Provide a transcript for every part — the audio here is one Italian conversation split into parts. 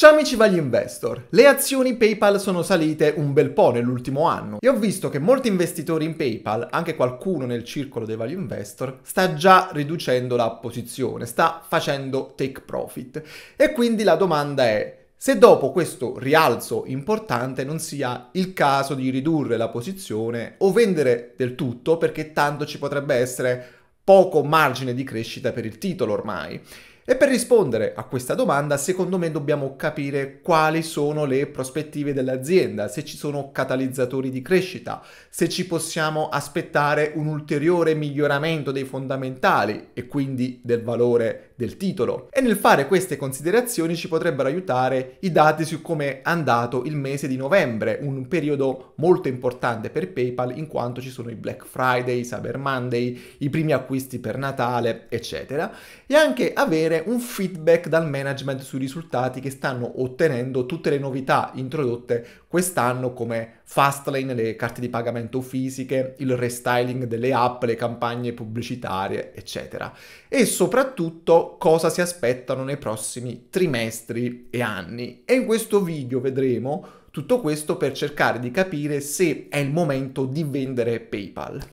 Ciao amici Value Investor, le azioni PayPal sono salite un bel po' nell'ultimo anno e ho visto che molti investitori in PayPal, anche qualcuno nel circolo dei Value Investor, sta già riducendo la posizione, sta facendo take profit. E quindi la domanda è se dopo questo rialzo importante non sia il caso di ridurre la posizione o vendere del tutto perché tanto ci potrebbe essere poco margine di crescita per il titolo ormai. E per rispondere a questa domanda, secondo me dobbiamo capire quali sono le prospettive dell'azienda, se ci sono catalizzatori di crescita, se ci possiamo aspettare un ulteriore miglioramento dei fondamentali e quindi del valore del titolo. E nel fare queste considerazioni ci potrebbero aiutare i dati su come è andato il mese di novembre, un periodo molto importante per PayPal in quanto ci sono i Black Friday, Cyber Monday, i primi acquisti per Natale, eccetera, e anche avere un feedback dal management sui risultati che stanno ottenendo tutte le novità introdotte quest'anno come Fastlane, le carte di pagamento fisiche, il restyling delle app, le campagne pubblicitarie, eccetera. E soprattutto cosa si aspettano nei prossimi trimestri e anni. E in questo video vedremo tutto questo per cercare di capire se è il momento di vendere PayPal.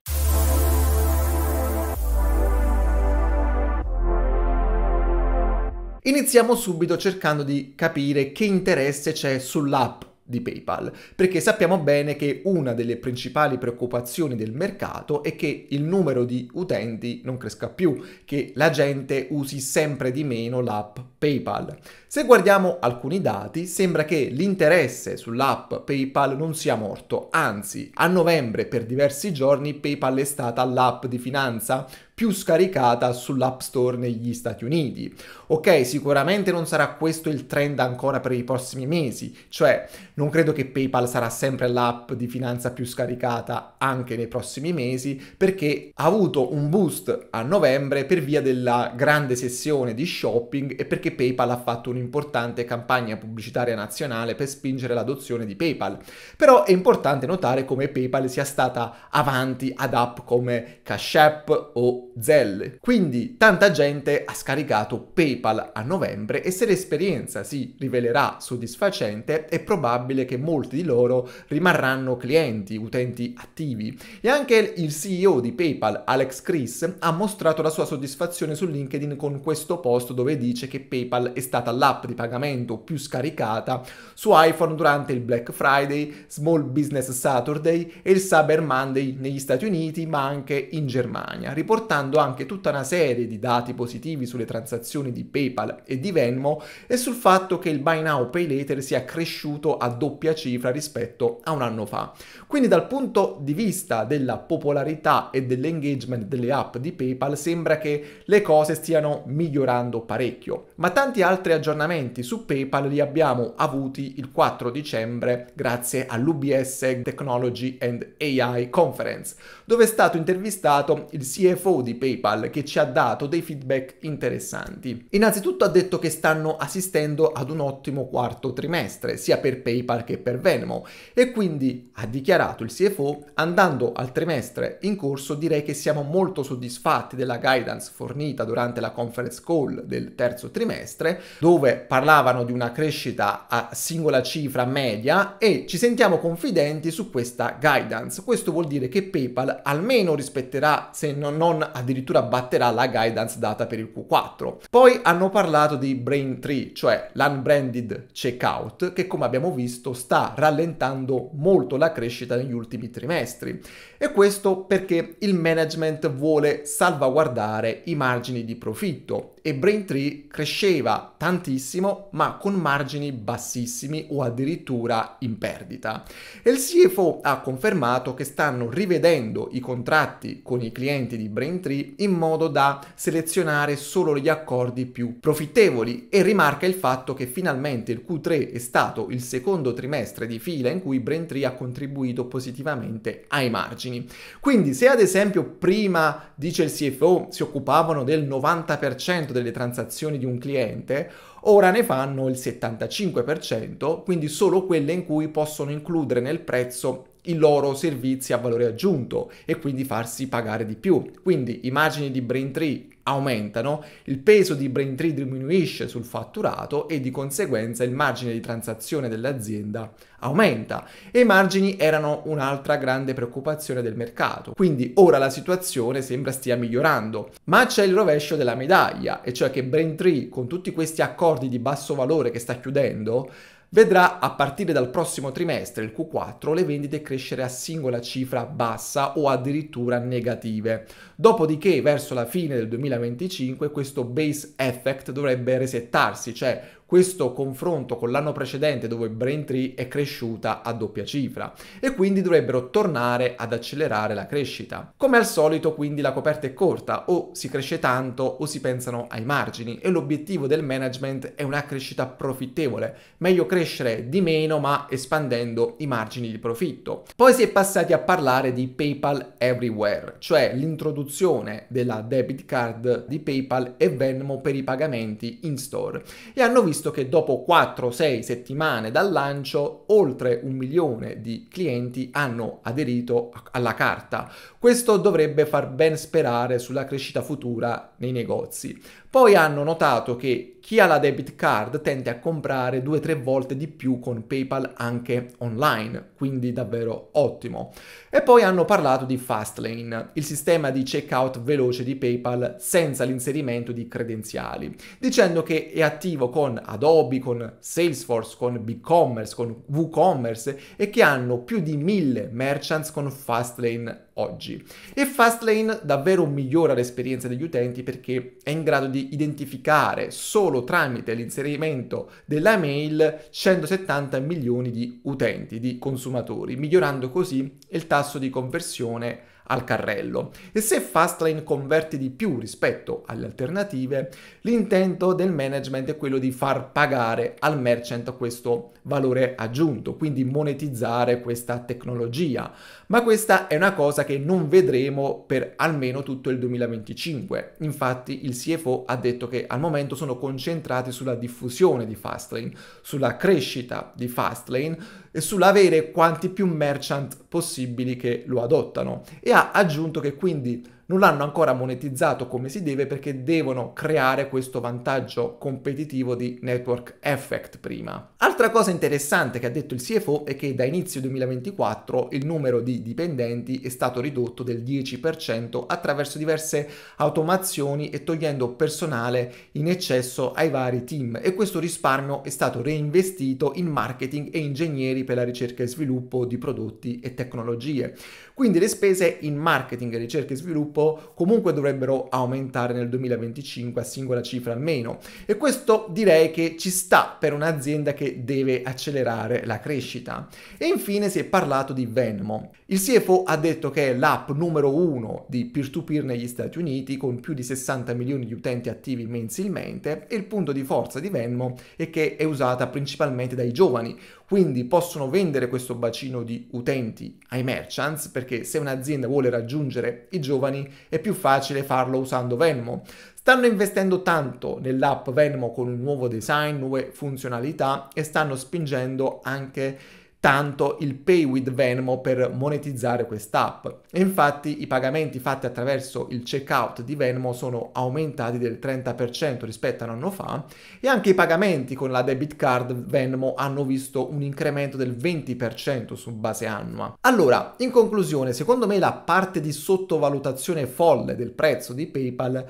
Iniziamo subito cercando di capire che interesse c'è sull'app di PayPal, perché sappiamo bene che una delle principali preoccupazioni del mercato è che il numero di utenti non cresca più, che la gente usi sempre di meno l'app PayPal. Se guardiamo alcuni dati, sembra che l'interesse sull'app PayPal non sia morto, anzi, a novembre per diversi giorni PayPal è stata l'app di finanza più scaricata sull'App Store negli Stati Uniti. Ok, sicuramente non sarà questo il trend ancora per i prossimi mesi, cioè non credo che PayPal sarà sempre l'app di finanza più scaricata anche nei prossimi mesi perché ha avuto un boost a novembre per via della grande sessione di shopping e perché PayPal ha fatto un'importante campagna pubblicitaria nazionale per spingere l'adozione di PayPal. Però è importante notare come PayPal sia stata avanti ad app come Cash App o Zelle. Quindi tanta gente ha scaricato PayPal a novembre e se l'esperienza si rivelerà soddisfacente è probabile che molti di loro rimarranno clienti, utenti attivi. E anche il CEO di PayPal, Alex Chris, ha mostrato la sua soddisfazione su LinkedIn con questo post dove dice che PayPal è stata l'app di pagamento più scaricata su iPhone durante il Black Friday, Small Business Saturday e il Cyber Monday negli Stati Uniti ma anche in Germania, riportando anche tutta una serie di dati positivi sulle transazioni di PayPal e di Venmo e sul fatto che il Buy Now Pay Later sia cresciuto a doppia cifra rispetto a un anno fa. Quindi dal punto di vista della popolarità e dell'engagement delle app di PayPal sembra che le cose stiano migliorando parecchio, ma tanti altri aggiornamenti su PayPal li abbiamo avuti il 4 dicembre grazie all'UBS Technology and AI Conference, dove è stato intervistato il CFO di PayPal che ci ha dato dei feedback interessanti. Innanzitutto ha detto che stanno assistendo ad un ottimo quarto trimestre, sia per PayPal che per Venmo, e quindi ha dichiarato il CFO, andando al trimestre in corso direi che siamo molto soddisfatti della guidance fornita durante la conference call del terzo trimestre, dove parlavano di una crescita a singola cifra media e ci sentiamo confidenti su questa guidance. Questo vuol dire che PayPal almeno rispetterà, se non, addirittura batterà la guidance data per il Q4. Poi hanno parlato di Braintree, cioè l'unbranded checkout, che come abbiamo visto sta rallentando molto la crescita negli ultimi trimestri. E questo perché il management vuole salvaguardare i margini di profitto e Braintree cresceva tantissimo ma con margini bassissimi o addirittura in perdita. E il CFO ha confermato che stanno rivedendo i contratti con i clienti di Braintree in modo da selezionare solo gli accordi più profittevoli e rimarca il fatto che finalmente il Q3 è stato il secondo trimestre di fila in cui Braintree ha contribuito positivamente ai margini. Quindi se ad esempio prima, dice il CFO, si occupavano del 90% delle transazioni di un cliente, ora ne fanno il 75%, quindi solo quelle in cui possono includere nel prezzo i loro servizi a valore aggiunto e quindi farsi pagare di più. Quindi i margini di Braintree aumentano, il peso di Braintree diminuisce sul fatturato e di conseguenza il margine di transazione dell'azienda aumenta e i margini erano un'altra grande preoccupazione del mercato. Quindi ora la situazione sembra stia migliorando, ma c'è il rovescio della medaglia, e cioè che Braintree con tutti questi accordi di basso valore che sta chiudendo vedrà a partire dal prossimo trimestre, il Q4, le vendite crescere a singola cifra bassa o addirittura negative. Dopodiché, verso la fine del 2025, questo base effect dovrebbe resettarsi, cioè questo confronto con l'anno precedente dove Braintree è cresciuta a doppia cifra e quindi dovrebbero tornare ad accelerare la crescita. Come al solito quindi la coperta è corta, o si cresce tanto o si pensano ai margini e l'obiettivo del management è una crescita profittevole, meglio crescere di meno ma espandendo i margini di profitto. Poi si è passati a parlare di PayPal Everywhere, cioè l'introduzione della debit card di PayPal e Venmo per i pagamenti in store e hanno visto visto che dopo 4-6 settimane dal lancio oltre un milione di clienti hanno aderito alla carta. Questo dovrebbe far ben sperare sulla crescita futura nei negozi. Poi hanno notato che chi ha la debit card tende a comprare 2-3 volte di più con PayPal anche online, quindi davvero ottimo. E poi hanno parlato di Fastlane, il sistema di checkout veloce di PayPal senza l'inserimento di credenziali, dicendo che è attivo con Adobe, con Salesforce, con BigCommerce, con WooCommerce e che hanno più di 1000 merchants con Fastlane oggi. E Fastlane davvero migliora l'esperienza degli utenti perché è in grado di identificare solo tramite l'inserimento della mail 170 milioni di utenti, di consumatori, migliorando così il tasso di conversione al carrello. E se Fastlane converte di più rispetto alle alternative, l'intento del management è quello di far pagare al merchant questo valore aggiunto, quindi monetizzare questa tecnologia. Ma questa è una cosa che non vedremo per almeno tutto il 2025. Infatti il CFO ha detto che al momento sono concentrati sulla diffusione di Fastlane, sulla crescita di Fastlane e sull'avere quanti più merchant possibili che lo adottano. E ha aggiunto che quindi non l'hanno ancora monetizzato come si deve perché devono creare questo vantaggio competitivo di network effect prima. Altra cosa interessante che ha detto il CFO è che da inizio 2024 il numero di dipendenti è stato ridotto del 10% attraverso diverse automazioni e togliendo personale in eccesso ai vari team e questo risparmio è stato reinvestito in marketing e ingegneri per la ricerca e sviluppo di prodotti e tecnologie. Quindi le spese in marketing, ricerca e sviluppo comunque dovrebbero aumentare nel 2025 a singola cifra almeno e questo direi che ci sta per un'azienda che deve accelerare la crescita. E infine si è parlato di Venmo. Il CFO ha detto che è l'app numero uno di peer-to-peer negli Stati Uniti con più di 60 milioni di utenti attivi mensilmente e il punto di forza di Venmo è che è usata principalmente dai giovani, quindi possono vendere questo bacino di utenti ai merchants perché se un'azienda vuole raggiungere i giovani è più facile farlo usando Venmo. Stanno investendo tanto nell'app Venmo con un nuovo design, nuove funzionalità e stanno spingendo anche tanto il Pay with Venmo per monetizzare quest'app. E infatti i pagamenti fatti attraverso il checkout di Venmo sono aumentati del 30% rispetto a un anno fa e anche i pagamenti con la debit card Venmo hanno visto un incremento del 20% su base annua. Allora, in conclusione, secondo me la parte di sottovalutazione folle del prezzo di PayPal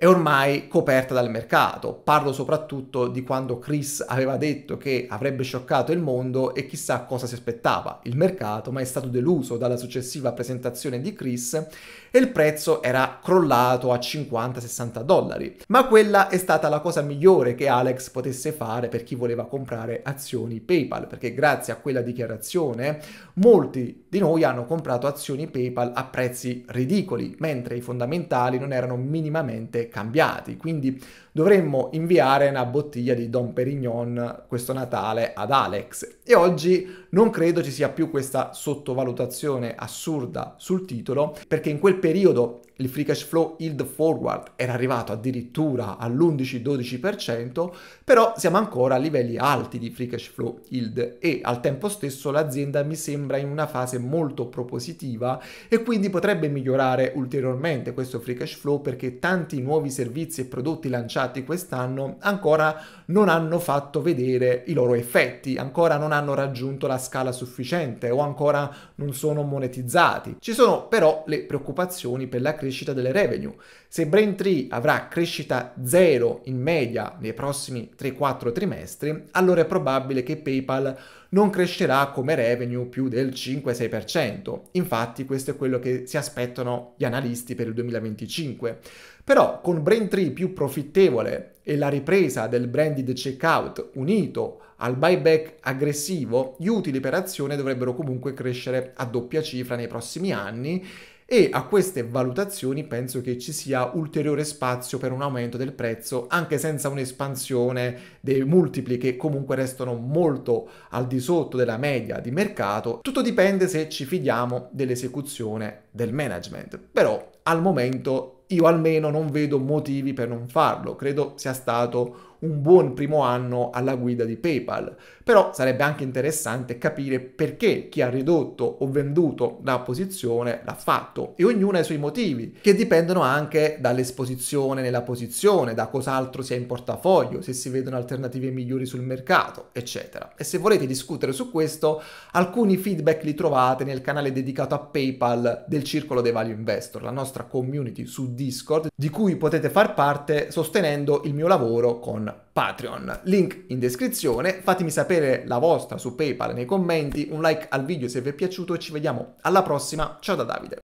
è ormai coperta dal mercato. Parlo soprattutto di quando Chris aveva detto che avrebbe scioccato il mondo e chissà cosa si aspettava il mercato, ma è stato deluso dalla successiva presentazione di Chris e il prezzo era crollato a 50-60 dollari. Ma quella è stata la cosa migliore che Alex potesse fare per chi voleva comprare azioni PayPal, perché grazie a quella dichiarazione molti di noi hanno comprato azioni PayPal a prezzi ridicoli, mentre i fondamentali non erano minimamente cambiati. Quindi dovremmo inviare una bottiglia di Dom Perignon questo Natale ad Alex. E oggi non credo ci sia più questa sottovalutazione assurda sul titolo, perché in quel periodo il free cash flow yield forward era arrivato addirittura all'11-12%, però siamo ancora a livelli alti di free cash flow yield e al tempo stesso l'azienda mi sembra in una fase molto propositiva e quindi potrebbe migliorare ulteriormente questo free cash flow perché tanti nuovi servizi e prodotti lanciati quest'anno ancora non hanno fatto vedere i loro effetti, ancora non hanno raggiunto la scala sufficiente o ancora non sono monetizzati. Ci sono però le preoccupazioni per la crescita crescita delle revenue. Se Braintree avrà crescita zero in media nei prossimi 3-4 trimestri, allora è probabile che PayPal non crescerà come revenue più del 5-6%. Infatti questo è quello che si aspettano gli analisti per il 2025. Però con Braintree più profittevole e la ripresa del branded checkout unito al buyback aggressivo, gli utili per azione dovrebbero comunque crescere a doppia cifra nei prossimi anni e a queste valutazioni penso che ci sia ulteriore spazio per un aumento del prezzo anche senza un'espansione dei multipli che comunque restano molto al di sotto della media di mercato. Tutto dipende se ci fidiamo dell'esecuzione del management. Però al momento io almeno non vedo motivi per non farlo. Credo sia stato un buon primo anno alla guida di PayPal. Però sarebbe anche interessante capire perché chi ha ridotto o venduto la posizione l'ha fatto e ognuno ha i suoi motivi, che dipendono anche dall'esposizione nella posizione, da cos'altro si ha in portafoglio, se si vedono alternative migliori sul mercato, eccetera. E se volete discutere su questo, alcuni feedback li trovate nel canale dedicato a PayPal del Circolo dei Value Investor, la nostra community su Discord, di cui potete far parte sostenendo il mio lavoro Patreon. Link in descrizione, fatemi sapere la vostra su PayPal nei commenti, un like al video se vi è piaciuto e ci vediamo alla prossima. Ciao da Davide.